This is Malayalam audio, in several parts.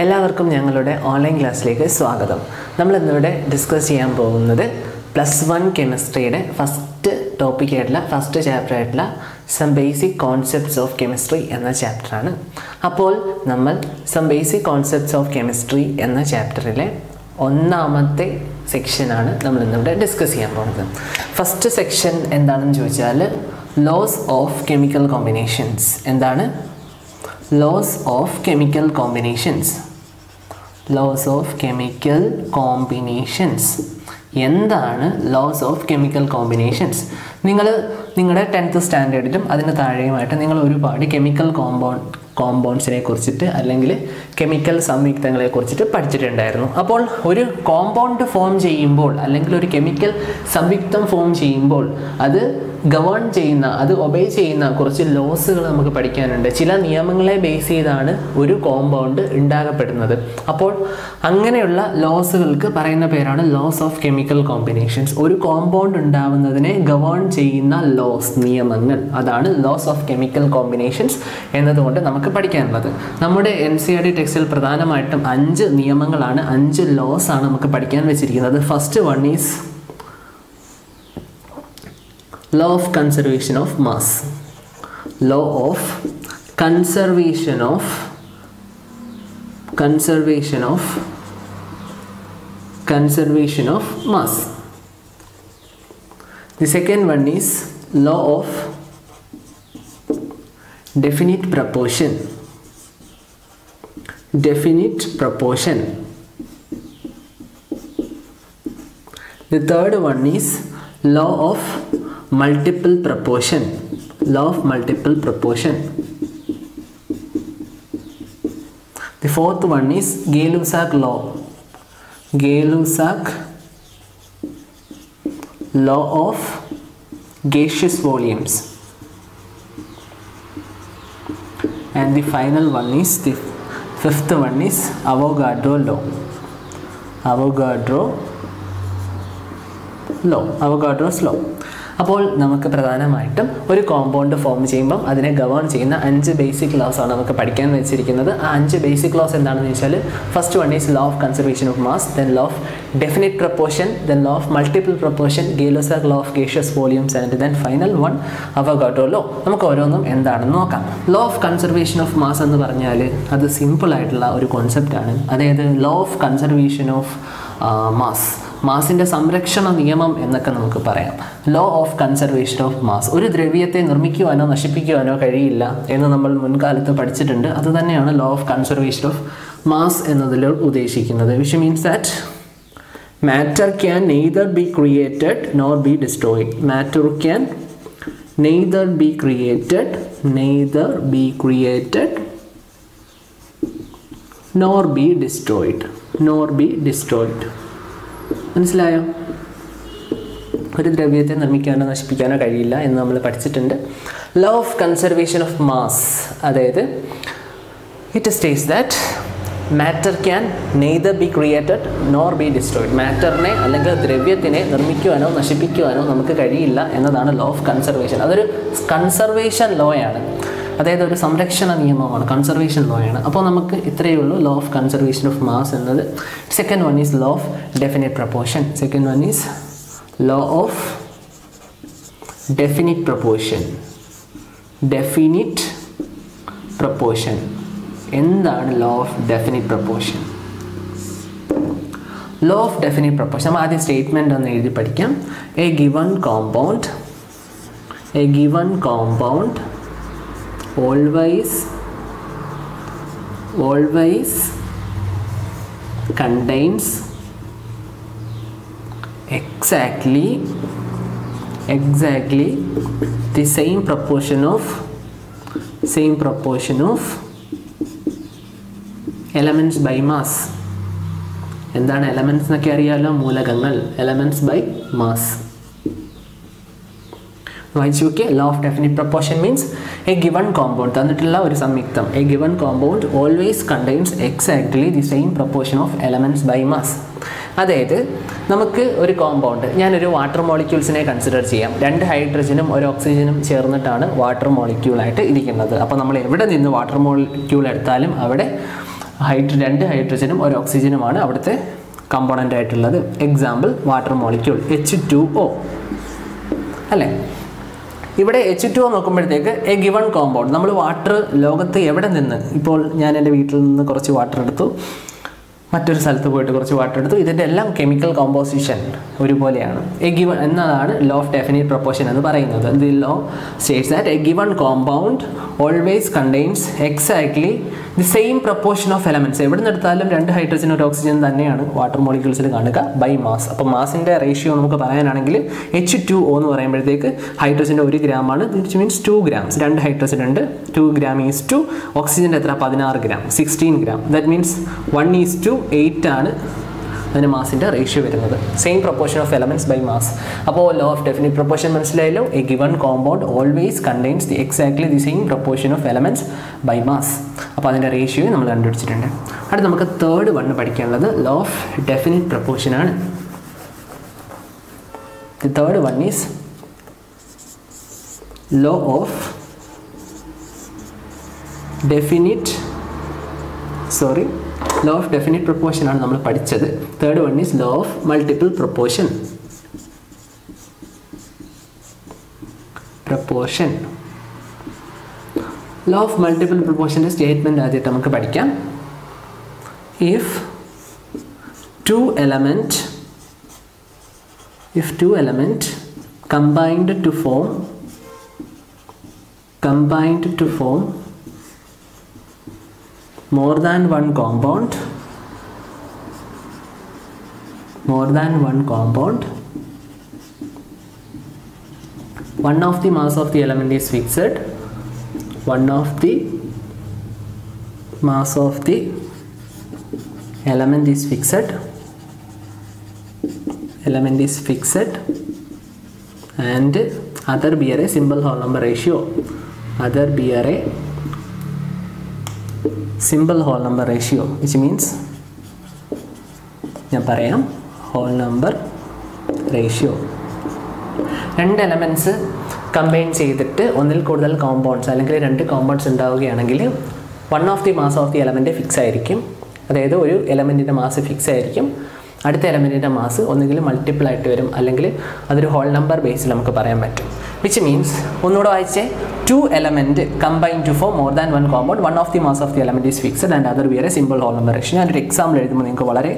എല്ലാവർക്കും ഞങ്ങളുടെ ഓൺലൈൻ ക്ലാസ്സിലേക്ക് സ്വാഗതം. നമ്മൾ ഇന്നിവിടെ ഡിസ്കസ് ചെയ്യാൻ പോകുന്നത് പ്ലസ് വൺ കെമിസ്ട്രിയുടെ ഫസ്റ്റ് ടോപ്പിക് ആയിട്ടുള്ള ഫസ്റ്റ് ചാപ്റ്റർ ആയിട്ടുള്ള some basic concepts of chemistry എന്ന ചാപ്റ്ററാണ് അപ്പോൾ നമ്മൾ some basic concepts of chemistry എന്ന ചാപ്റ്ററിലെ ഒന്നാമത്തെ സെക്ഷനാണ് നമ്മൾ ഇന്നിവിടെ ഡിസ്കസ് ചെയ്യാൻ പോകുന്നത്. ഫസ്റ്റ് സെക്ഷൻ എന്താണെന്ന് ചോദിച്ചാൽ ലോസ് ഓഫ് കെമിക്കൽ കോമ്പിനേഷൻസ് എന്താണ്? Laws of chemical combinations laws of chemical combinations എന്താണ് ലോസ് ഓഫ് കെമിക്കൽ കോമ്പിനേഷൻസ് നിങ്ങൾ നിങ്ങളുടെ ടെൻത്ത് സ്റ്റാൻഡേർഡിലും അതിന് താഴെയുമായിട്ട് നിങ്ങൾ ഒരുപാട് കെമിക്കൽ കോമ്പൗണ്ട് കോമ്പൗണ്ട്സിനെ കുറിച്ചിട്ട് അല്ലെങ്കിൽ കെമിക്കൽ സംയുക്തങ്ങളെ കുറിച്ചിട്ട് പഠിച്ചിട്ടുണ്ടായിരുന്നു. അപ്പോൾ ഒരു കോമ്പൗണ്ട് ഫോം ചെയ്യുമ്പോൾ അല്ലെങ്കിൽ ഒരു കെമിക്കൽ സംയുക്തം ഫോം ചെയ്യുമ്പോൾ അത് ഗവേൺ ചെയ്യുന്ന അത് ഒബേ ചെയ്യുന്ന കുറച്ച് ലോസുകൾ നമുക്ക് പഠിക്കാനുണ്ട്. ചില നിയമങ്ങളെ ബേസ് ചെയ്താണ് ഒരു കോമ്പൗണ്ട് ഉണ്ടാകപ്പെടുന്നത്. അപ്പോൾ അങ്ങനെയുള്ള ലോസുകൾക്ക് പറയുന്ന പേരാണ് ലോസ് ഓഫ് കെമിക്കൽ കോമ്പിനേഷൻസ് ഒരു കോമ്പൗണ്ട് ഉണ്ടാവുന്നതിനെ ഗവേൺ ചെയ്യുന്ന ലോസ് നിയമങ്ങൾ. അതാണ് ലോസ് ഓഫ് കെമിക്കൽ കോമ്പിനേഷൻസ് എന്നതുകൊണ്ട് നമുക്ക് പഠിക്കാനുള്ളത്. നമ്മുടെ എൻ സി ആർ ഡി ടെക്സ്റ്റിൽ പ്രധാനമായിട്ടും അഞ്ച് നിയമങ്ങളാണ് അഞ്ച് ലോസ് ആണ് നമുക്ക് പഠിക്കാൻ വെച്ചിരിക്കുന്നത്. First one is law of conservation of mass. Law of conservation of conservation of conservation of mass. The second one is law of definite proportion. Definite proportion. The third one is law of multiple proportion law of multiple proportion. The fourth one is gay-lussac law. Gay-lussac law of gaseous volumes. And the final one is the fifth one is avogadro law. Avogadro law. Avogadro's law അപ്പോൾ നമുക്ക് പ്രധാനമായിട്ടും ഒരു കോമ്പൗണ്ട് ഫോം ചെയ്യുമ്പം അതിനെ ഗവേൺ ചെയ്യുന്ന അഞ്ച് ബേസിക് ലോസ് ആണ് നമുക്ക് പഠിക്കാൻ വെച്ചിരിക്കുന്നത്. ആ അഞ്ച് ബേസിക് ലോസ് എന്താണെന്ന് വെച്ചാൽ first one is law of conservation of mass then law of definite proportion then law of multiple proportion Gay Lussac law of gaseous volumes and then final one Avogadro law നമുക്ക് ഓരോന്നും എന്താണെന്ന് നോക്കാം. Law of conservation of mass എന്ന് പറഞ്ഞാൽ അത് സിമ്പിൾ ആയിട്ടുള്ള ഒരു കോൺസെപ്റ്റാണ് അതായത് law of conservation of mass മാസിന്റെ സംരക്ഷണ നിയമം എന്നൊക്കെ നമുക്ക് പറയാം. Law of conservation of mass ഒരു ദ്രവ്യത്തെ നിർമ്മിക്കുവാനോ നശിപ്പിക്കുവാനോ കഴിയില്ല എന്ന് നമ്മൾ മുൻകാലത്ത് പഠിച്ചിട്ടുണ്ട്. അത് തന്നെയാണ് law of conservation of mass എന്നതിൽ ഉദ്ദേശിക്കുന്നത്. Which means that matter can neither be created nor be destroyed matter can neither be created neither be created nor be destroyed nor be destroyed മനസ്സിലായോ? ഒരു ദ്രവ്യത്തെ നിർമ്മിക്കാനോ നശിപ്പിക്കാനോ കഴിയില്ല എന്ന് നമ്മൾ പഠിച്ചിട്ടുണ്ട്. Law of conservation of mass അതായത് it states that matter can neither be created nor be destroyed മാറ്ററിനെ അല്ലെങ്കിൽ ദ്രവ്യത്തിനെ നിർമ്മിക്കുവാനോ നശിപ്പിക്കുവാനോ നമുക്ക് കഴിയില്ല എന്നതാണ് ലോ ഓഫ് കൺസർവേഷൻ അതൊരു കൺസർവേഷൻ ലോയാണ് അതായത് ഒരു സംരക്ഷണ നിയമമാണ് കൺസർവേഷൻ ലോ ആണ് അപ്പോൾ നമുക്ക് ഇത്രയേ ഉള്ളൂ. Law of conservation of mass എന്നത്. Second one is law of definite proportion second one is law of definite proportion definite proportion എന്താണ് law of definite proportion law of definite proportion നമ്മൾ ആദ്യം സ്റ്റേറ്റ്മെന്റ് ഒന്ന് എഴുതി പഠിക്കാം. A given compound a given compound always always contains exactly exactly the same proportion of same proportion of elements by mass എന്താണ് എലമെൻറ്റ്സ് എന്നൊക്കെ അറിയാമല്ലോ മൂലകങ്ങൾ എലമെൻറ്റ്സ് ബൈ മാസ് വായിച്ചു നോക്കിയ law of definite proportion means a given compound തന്നിട്ടുള്ള ഒരു സംയുക്തം. A given compound always contains exactly the same proportion of elements by mass അതായത് നമുക്ക് ഒരു കോമ്പൗണ്ട് ഞാനൊരു വാട്ടർ മോളിക്യൂൾസിനെ കൺസിഡർ ചെയ്യാം. രണ്ട് ഹൈഡ്രജനും ഒരു ഓക്സിജനും ചേർന്നിട്ടാണ് വാട്ടർ മോളിക്യൂളായിട്ട് ഇരിക്കുന്നത്. അപ്പോൾ നമ്മൾ എവിടെ നിന്ന് വാട്ടർ മോളിക്യൂൾ എടുത്താലും അവിടെ ഹൈഡ്ര രണ്ട് ഹൈഡ്രജനും ഒരു ഓക്സിജനുമാണ് അവിടുത്തെ കമ്പോണന്റ് ആയിട്ടുള്ളത്. Example water molecule H two O അല്ലേ? ഇവിടെ എച്ച് ടു നോക്കുമ്പോഴത്തേക്ക് എ ഗിവൺ കോമ്പൗണ്ട് നമ്മൾ വാട്ടർ ലോകത്ത് എവിടെ നിന്ന്? ഇപ്പോൾ ഞാൻ എന്റെ വീട്ടിൽ നിന്ന് കുറച്ച് വാട്ടർ എടുത്തു. മറ്റൊരു സ്ഥലത്ത് പോയിട്ട് കുറച്ച് വാട്ടർ എടുത്തു. ഇതിന്റെ എല്ലാം കെമിക്കൽ കോമ്പോസിഷൻ ഒരുപോലെയാണ്. എ ഗിവൺ എന്നതാണ് ലോ ഓഫ് ഡെഫിനിറ്റ് പ്രൊപ്പോർഷൻ എന്ന് പറയുന്നത്. The law states that a given compound always contains exactly the same proportion of elements എവിടെ നിന്ന് എടുത്താലും രണ്ട് ഹൈഡ്രജൻ ഒരു ഓക്സിജൻ തന്നെയാണ് വാട്ടർ മോളിക്യൂൾസിൽ കാണുക ബൈ മാസ് അപ്പോൾ മാസിന്റെ റേഷ്യോ നമുക്ക് പറയാനാണെങ്കിൽ എച്ച് ടു ഒ എന്ന് പറയുമ്പോഴത്തേക്ക് ഹൈഡ്രജന്റെ ഒരു ഗ്രാമാണ് തിരിച്ച് മീൻസ് ടു ഗ്രാംസ് രണ്ട് ഹൈഡ്രജൻ ഉണ്ട്. ടു ഗ്രാം ഈസ് ടു ഓക്സിജന്റെ എത്ര? പതിനാറ് gram sixteen gram that means one is to eight ആണ്. അതിന് മാസിന്റെ റേഷ്യോ വരുന്നത്. Same proportion of elements by mass അപ്പോൾ ലോ ഓഫ് ഡെഫിനിറ്റ് പ്രൊപ്പോർഷൻ മനസ്സിലായല്ലോ? A given compound always contains the exactly the same proportion of elements by mass അപ്പോൾ അതിന്റെ റേഷ്യോ നമ്മൾ കണ്ടുപിടിച്ചിട്ടുണ്ട്. അടുത്ത് നമുക്ക് തേർഡ് വൺ പഠിക്കാനുള്ളത് ലോ ഓഫ് ഡെഫിനിറ്റ് പ്രൊപ്പോർഷൻ ആണ്. The third one is law of definite sorry law of definite proportion ആണ് നമ്മൾ പഠിച്ചത്. Third one is law of multiple proportion proportion law of multiple പ്രൊപ്പോർഷന്റെ statement ആദ്യമായിട്ട് നമുക്ക് പഠിക്കാം. If two element if two element combined to form combined to form more than one compound. More than one compound. One of the mass of the element is fixed. One of the mass of the element is fixed. Element is fixed. And other BRA symbol whole number ratio. Other bear a whole number ratio which means ഞാൻ പറയാം ഹോൾ നമ്പർ റേഷ്യോ രണ്ട് എലമെന്റ്സ് കമ്പൈൻ ചെയ്തിട്ട് ഒന്നിൽ കൂടുതൽ കോമ്പൗണ്ട്സ് അല്ലെങ്കിൽ രണ്ട് കോമ്പൗണ്ട്സ് ഉണ്ടാവുകയാണെങ്കിൽ one of the mass of the element fix ആയിരിക്കും. അതായത് ഒരു എലമെന്റിന്റെ മാസ് ഫിക്സ് ആയിരിക്കും. അടുത്ത എലമെന്റിന്റെ മാസ് ഒന്നുകിൽ മൾട്ടിപ്പിൾ ആയിട്ട് വരും. അല്ലെങ്കിൽ അതൊരു ഹോൾ നമ്പർ ബേസിൽ നമുക്ക് പറയാൻ പറ്റും. വിച്ച് മീൻസ് ഒന്നുകൂടെ വായിച്ചേ. Two element combine to form more than one compound one of the mass of the element is fixed and other bear a simple whole number ration ഞാനൊരു എക്സാമ്പിൾ എഴുതുമ്പോൾ നിങ്ങൾക്ക് വളരെ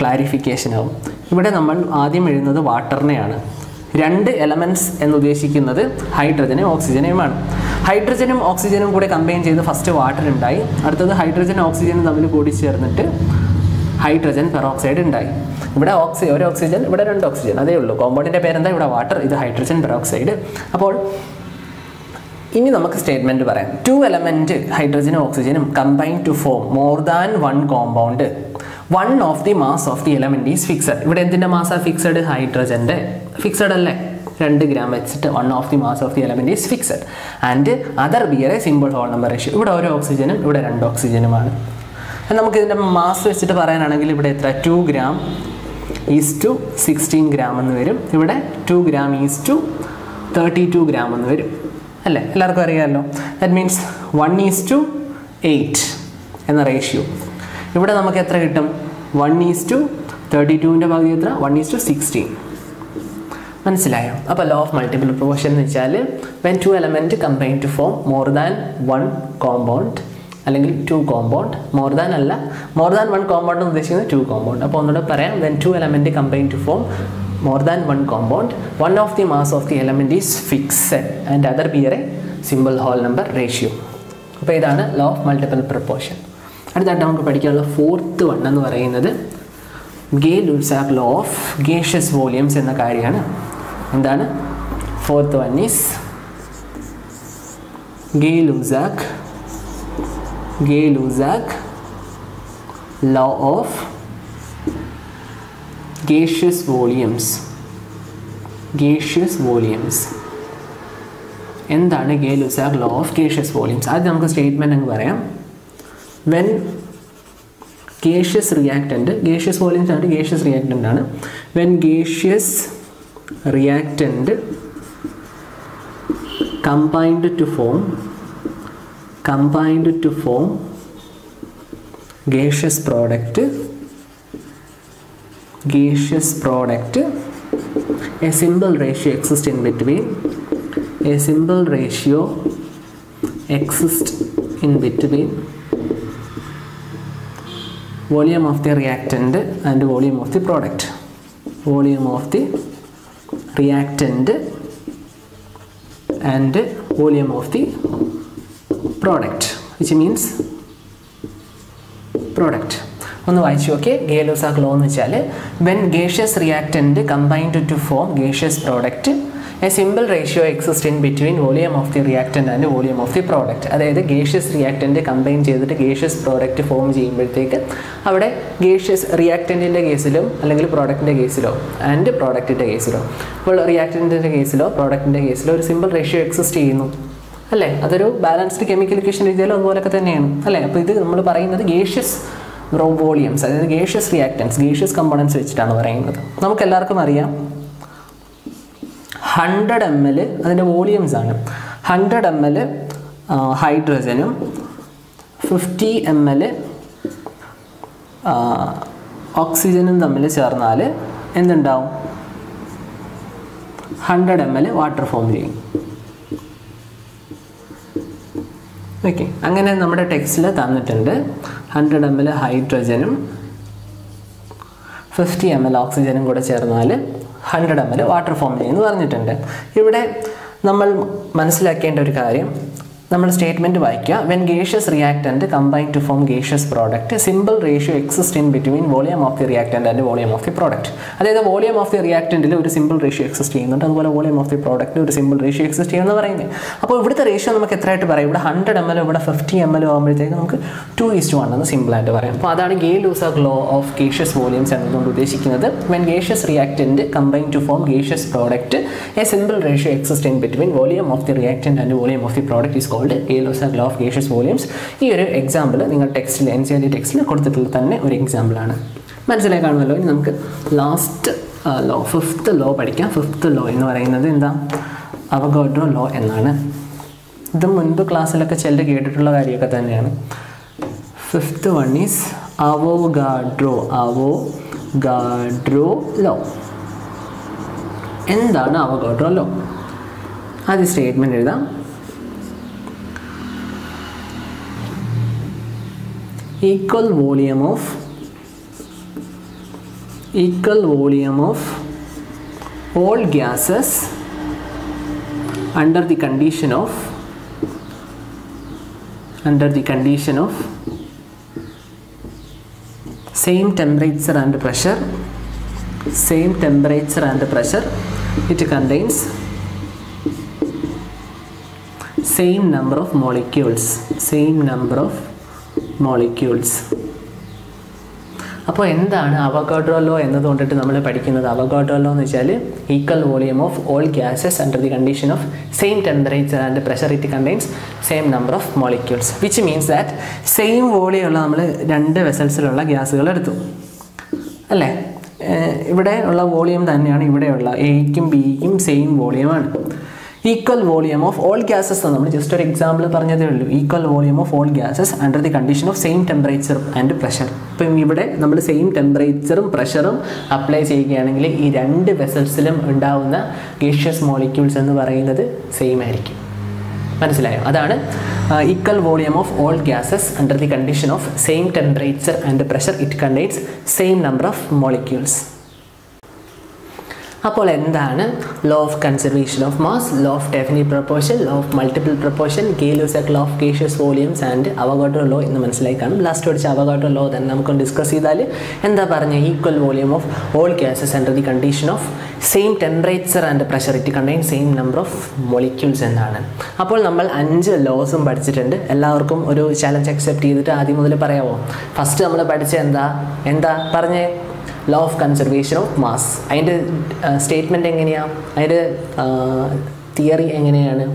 ക്ലാരിഫിക്കേഷൻ ആവും. ഇവിടെ നമ്മൾ ആദ്യം എഴുതുന്നത് വാട്ടറിനെയാണ് രണ്ട് എലമെന്റ്സ് എന്ന് ഉദ്ദേശിക്കുന്നത് ഹൈഡ്രജനും ഓക്സിജനെയുമാണ് ഹൈഡ്രജനും ഓക്സിജനും കൂടെ കമ്പൈൻ ചെയ്ത് ഫസ്റ്റ് വാട്ടർ ഉണ്ടായി. അടുത്തത് ഹൈഡ്രജനും ഓക്സിജനും തമ്മിൽ കൂടി ചേർന്നിട്ട് ഹൈഡ്രജൻ പെറോക്സൈഡ് ഉണ്ടായി. ഇവിടെ ഓക്സി ഒരു ഓക്സിജൻ ഇവിടെ രണ്ട് ഓക്സിജൻ അതേ ഉള്ളൂ. കോമ്പൗണ്ടിന്റെ പേരെന്താ? ഇവിടെ വാട്ടർ ഇത് ഹൈഡ്രജൻ പെറോക്സൈഡ് അപ്പോൾ ഇനി നമുക്ക് സ്റ്റേറ്റ്മെന്റ് പറയാം. ടു എലമെന്റ് ഹൈഡ്രജനും ഓക്സിജനും combine to form more than one compound one of the mass of the element is fixed ഇവിടെ എന്തിന്റെ മാസാണ് ഫിക്സഡ് ഹൈഡ്രജന്റെ ഫിക്സഡ് അല്ലേ? രണ്ട് ഗ്രാം വെച്ചിട്ട് one of the mass of the element is fixed and other bear a simple whole number ratio ഇവിടെ ഒരു ഓക്സിജനും ഇവിടെ രണ്ട് ഓക്സിജനുമാണ് നമുക്ക് ഇതിന്റെ മാസ് വെച്ചിട്ട് പറയാനാണെങ്കിൽ ഇവിടെ എത്ര? Two gram is to sixteen gram എന്ന് വരും. ഇവിടെ two gram is to thirty two gram എന്ന് വരും. അല്ലേ? എല്ലാവർക്കും അറിയാമല്ലോ. That means one is to eight എന്ന റേഷ്യോ ഇവിടെ നമുക്ക് എത്ര കിട്ടും? വൺ ഈസ് ടു തേർട്ടി ടുവിന്റെ പകുതി എത്ര? വൺ ഈസ് ടു സിക്സ്റ്റീൻ മനസ്സിലായോ? അപ്പോൾ ലോ ഓഫ് മൾട്ടിപ്പിൾ പ്രൊപ്പോഷൻ എന്ന് വെച്ചാൽ when two element combine to form more than one compound അല്ലെങ്കിൽ ടു കോമ്പൗണ്ട് മോർ ദാൻ അല്ല. മോർ ദാൻ വൺ കോമ്പൗണ്ട് എന്ന് ഉദ്ദേശിക്കുന്നത് ടു കോമ്പൗണ്ട് അപ്പോൾ ഒന്നുകൂടെ പറയാം. When two element combine to form more than one compound one of the mass of the element is fixed and other bear a simple whole number ratio അപ്പോൾ ഇതാണ് ലോ ഓഫ് മൾട്ടിപ്പിൾ പ്രപ്പോർഷൻ അടുത്തായിട്ട് നമുക്ക് പഠിക്കാനുള്ള ഫോർത്ത് വൺ എന്ന് പറയുന്നത് Gay Lussac law of gaseous volumes എന്ന കാര്യമാണ്. എന്താണ്? Fourth one is Gay Lussac Lussac law of gaseous volumes. Gaseous volumes. എന്താണ് Gay Lussac law of gaseous volumes? ആദ്യം നമുക്ക് സ്റ്റേറ്റ്മെന്റ് എന്ന് പറയാം. When gaseous reactant gaseous volumes ആണ് ഗേഷ്യസ് റിയാക്റ്റന്റ് ആണ്. When gaseous reactant combined to form combined to form gaseous product gaseous product. A simple ratio exists in between. A simple ratio exists in between. Volume of the reactant and volume of the product. Volume of the reactant and volume of the product which means product. ഒന്ന് വായിച്ചു നോക്കിയേ. ഗേലോസാക്ക് ലോ എന്ന് വെച്ചാൽ when gaseous reactant combined to form gaseous product a simple ratio exist in between volume of the reactant and volume of the product അതായത് ഗേഷ്യസ് റിയാക്റ്റന്റ് കമ്പൈൻ ചെയ്തിട്ട് ഗേഷ്യസ് പ്രോഡക്റ്റ് ഫോം ചെയ്യുമ്പോഴത്തേക്ക് അവിടെ ഗേഷ്യസ് റിയാക്റ്റന്റിന്റെ കേസിലും അല്ലെങ്കിൽ പ്രോഡക്റ്റിന്റെ കേസിലോ ആൻഡ് പ്രോഡക്റ്റിന്റെ കേസിലോ. അപ്പോൾ റിയാക്റ്റന്റിന്റെ കേസിലോ പ്രോഡക്റ്റിന്റെ കേസിലോ ഒരു സിമ്പിൾ റേഷ്യോ എക്സിസ്റ്റ് ചെയ്യുന്നു. അല്ലേ? അതൊരു ബാലൻസ്ഡ് കെമിക്കൽ ഇക്വേഷൻ രീതിയിലും അതുപോലൊക്കെ തന്നെയാണ്. അല്ലേ? അപ്പോൾ ഇത് നമ്മൾ പറയുന്നത് ഗേഷ്യസ് റോ വോളിയംസ് അതായത് ഗേഷ്യസ് റിയാക്റ്റൻസ് ഗേഷ്യസ് കമ്പോണൻസ് വെച്ചിട്ടാണ് പറയുന്നത്. നമുക്ക് എല്ലാവർക്കും അറിയാം. ഹൺഡ്രഡ് എം എൽ അതിന്റെ വോളിയംസ് ആണ്. ഹൺഡ്രഡ് എം എൽ ഹൈഡ്രജനും ഫിഫ്റ്റി എം എൽ ഓക്സിജനും തമ്മിൽ ചേർന്നാൽ എന്തുണ്ടാവും? Hundred M L water form ചെയ്യും. ഓക്കെ അങ്ങനെ നമ്മുടെ ടെക്സ്റ്റിൽ തന്നിട്ടുണ്ട് ഹൺഡ്രഡ് എം എൽ ഹൈഡ്രജനും ഫിഫ്റ്റി എം എൽ ഓക്സിജനും കൂടെ ചേർന്നാൽ hundred M L water form ചെയ്യുമെന്ന് പറഞ്ഞിട്ടുണ്ട്. ഇവിടെ നമ്മൾ മനസ്സിലാക്കേണ്ട ഒരു കാര്യം നമ്മൾ സ്റ്റേറ്റ്മെന്റ് വായിക്കുക. When gaseous reactant combine to form gaseous product simple ratio exist in between volume of the reactant and volume of the product അതായത് വോളിയം ഓഫ് ദി റിയാക്റ്റന്റിൽ ഒരു സിമ്പിൾ റേഷ്യോ എക്സിസ്റ്റ് ചെയ്യുന്നുണ്ട്. അതുപോലെ വോളിയം ഓഫ് ദി പ്രോഡക്റ്റ് ഒരു സിമ്പിൾ റേഷ്യോ എക്സിസ്റ്റ് ചെയ്യുമെന്ന് പറയുന്നത്. അപ്പോൾ ഇവിടുത്തെ റേഷ്യോ നമുക്ക് എത്രയായിട്ട് പറയാം? ഇവിടെ ഹൺഡ്രഡ് എം എൽ ഇവിടെ ഫിഫ്റ്റി എം എൽ ആകുമ്പോഴത്തേക്ക് നമുക്ക് ടു ഈസ്റ്റ് വൺ എന്ന് സിമ്പിളായിട്ട് പറയാം. അപ്പോൾ അതാണ് Gay Lussac law of gaseous volumes എന്നതുകൊണ്ട് ഉദ്ദേശിക്കുന്നത്. When gaseous reactant combine to form gaseous product a simple ratio exist in between volume of the reactant and volume of the product is called Gay Lussac law of gaseous volumes ഈ ഒരു എക്സാമ്പിൾ നിങ്ങൾ ടെക്സ്റ്റിൽ എൻ സി ആർ ടെക്സ്റ്റിൽ കൊടുത്തിട്ടുള്ള തന്നെ ഒരു എക്സാമ്പിളാണ് മനസ്സിലായി കാണുമല്ലോ? ഇനി നമുക്ക് ലാസ്റ്റ് ലോ ഫിഫ്ത്ത് ലോ പഠിക്കാം. ഫിഫ്ത്ത് ലോ എന്ന് പറയുന്നത് എന്താ? അവഗോഡ്രോ ലോ എന്നാണ്. ഇത് മുൻപ് ക്ലാസ്സിലൊക്കെ ചിലർ കേട്ടിട്ടുള്ള കാര്യമൊക്കെ തന്നെയാണ്. Fifth one is Avogadro Avogadro law എന്താണ് അവഗോഡ്രോ ലോ ആദ്യ സ്റ്റേറ്റ്മെന്റ് എഴുതാം. Equal volume of equal volume of all gases under the condition of under the condition of same temperature and pressure same temperature and pressure it contains same number of molecules same number of molecules. അപ്പോൾ എന്താണ് അവഗാഡ്രോ ലോ എന്നതുകൊണ്ടിട്ട് നമ്മൾ പഠിക്കുന്നത്? അവഗാഡ്രോ ലോ എന്ന് വെച്ചാൽ equal volume of all gases under the condition of same temperature and pressure it contains same number of molecules which means that same വോളിയുള്ള നമ്മൾ രണ്ട് വെസൽസിലുള്ള ഗ്യാസുകൾ എടുത്തു. അല്ലേ? ഇവിടെ ഉള്ള വോളിയം തന്നെയാണ് ഇവിടെയുള്ള. എയ്ക്കും ബിക്കും same വോളിയമാണ് equal volume of all gases നമ്മൾ ജസ്റ്റ് ഒരു എക്സാമ്പിൾ പറഞ്ഞതേ ഉള്ളൂ. Equal volume of all gases under the condition of same temperature and pressure ഇപ്പം ഇവിടെ നമ്മൾ സെയിം ടെമ്പറേച്ചറും പ്രഷറും അപ്ലൈ ചെയ്യുകയാണെങ്കിൽ ഈ രണ്ട് വെസൽസിലും ഉണ്ടാവുന്ന ഗേഷ്യസ് മോളിക്യൂൾസ് എന്ന് പറയുന്നത് സെയിം ആയിരിക്കും. മനസ്സിലായോ? അതാണ് equal volume of all gases under the condition of same temperature and pressure it contains same number of molecules അപ്പോൾ എന്താണ്? Law of conservation of mass law of definite proportion law of multiple proportion Gay Lussac law of gaseous volumes and Avogadro law എന്ന് മനസ്സിലായി കാണും. ലാസ്റ്റ് പഠിച്ച അവഗോട്ടോ ലോ തന്നെ നമുക്ക് ഡിസ്കസ് ചെയ്താൽ എന്താ പറഞ്ഞ? Equal volume of all gases under the condition of same temperature and pressure it contain same number of molecules എന്നാണ്. അപ്പോൾ നമ്മൾ അഞ്ച് ലോസും പഠിച്ചിട്ടുണ്ട്. എല്ലാവർക്കും ഒരു ചലഞ്ച് അക്സെപ്റ്റ് ചെയ്തിട്ട് ആദ്യം മുതൽ പറയാമോ ഫസ്റ്റ് നമ്മൾ പഠിച്ച എന്താ? എന്താ പറഞ്ഞേ? Law of conservation of mass അതിന്റെ സ്റ്റേറ്റ്മെന്റ് എങ്ങനെയാണ് അതിന്റെ തിയറി എങ്ങനെയാണ്?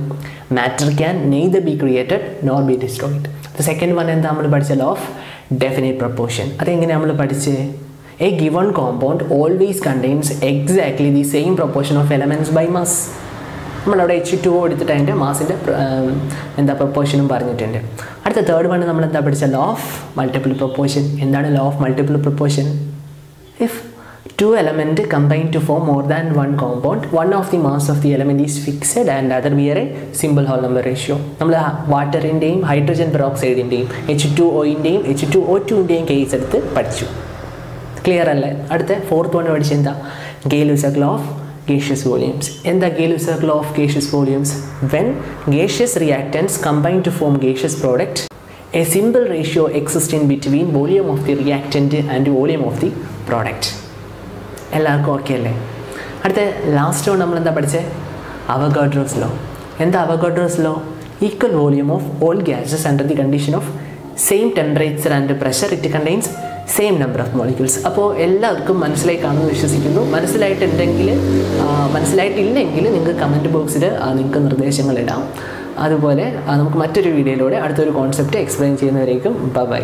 Matter can neither be created nor be destroyed the second one എന്താ നമ്മൾ പഠിച്ച? ലോ ഓഫ് ഡെഫിനറ്റ് പ്രപ്പോർഷൻ അതെങ്ങനെ നമ്മൾ പഠിച്ച്? A given compound always contains exactly the same proportion of elements by mass നമ്മളവിടെ എച്ച് ടു എടുത്തിട്ട് അതിന്റെ മാസിന്റെ എന്താ പ്രൊപ്പോർഷനും പറഞ്ഞിട്ടുണ്ട്. അടുത്ത തേർഡ് വൺ നമ്മൾ എന്താ പഠിച്ച? ലോ ഓഫ് മൾട്ടിപ്പിൾ പ്രൊപ്പോർഷൻ എന്താണ് law of multiple proportion if two element combine to form more than one compound one of the mass of the element is fixed and other we are a simple whole number ratio നമ്മൾ വാട്ടറിന്റെയും ഹൈഡ്രജൻ പെറോക്സൈഡിന്റെയും എച്ച് ടു ഒയിന്റെയും എച്ച് ടു ഒ ടുവിന്റെയും കേസ് എടുത്ത് പഠിച്ചു ക്ലിയർ അല്ലേ അടുത്ത ഫോർത്ത് വൺ പഠിച്ച എന്താ Gay Lussac law of gaseous volumes In the Gale circle of gaseous volumes when gaseous reactants combine to form gaseous product a simple ratio exists in between volume of the reactant and volume of the product. എല്ലാവർക്കും ഓക്കെ അല്ലേ അടുത്ത ലാസ്റ്റ് വൺ നമ്മൾ എന്താ പഠിച്ചത് അവഗാഡ്രോസ് ലോ എന്താ Avogadro's law equal volume of all gases under the condition of same temperature and pressure it contains same number of molecules അപ്പോൾ എല്ലാവർക്കും മനസ്സിലായി കാണുമെന്ന് വിശ്വസിക്കുന്നു. മനസ്സിലായിട്ടുണ്ടെങ്കിൽ മനസ്സിലായിട്ടില്ലെങ്കിൽ നിങ്ങൾക്ക് കമന്റ് ബോക്സിൽ നിങ്ങൾക്ക് നിർദ്ദേശങ്ങൾ ഇടാം. അതുപോലെ നമുക്ക് മറ്റൊരു വീഡിയോയിലൂടെ അടുത്തൊരു കോൺസെപ്റ്റ് എക്സ്പ്ലെയിൻ ചെയ്യുന്നവരേക്കും ബൈ